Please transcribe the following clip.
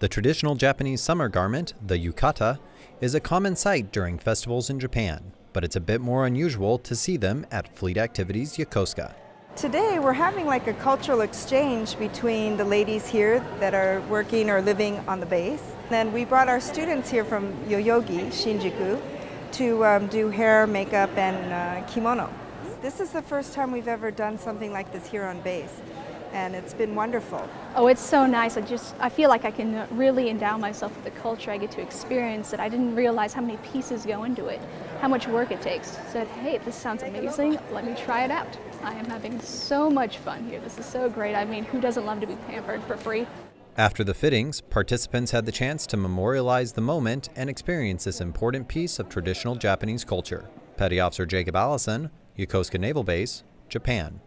The traditional Japanese summer garment, the yukata, is a common sight during festivals in Japan, but it's a bit more unusual to see them at Fleet Activities Yokosuka. Today we're having like a cultural exchange between the ladies here that are working or living on the base. Then we brought our students here from Yoyogi, Shinjuku, to um, do hair, makeup, and uh, kimono. This is the first time we've ever done something like this here on base and it's been wonderful. Oh, it's so nice. I just I feel like I can really endow myself with the culture. I get to experience it. I didn't realize how many pieces go into it, how much work it takes. Said, hey, this sounds amazing. Let me try it out. I am having so much fun here. This is so great. I mean, who doesn't love to be pampered for free? After the fittings, participants had the chance to memorialize the moment and experience this important piece of traditional Japanese culture. Petty Officer Jacob Allison, Yokosuka Naval Base, Japan.